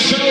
show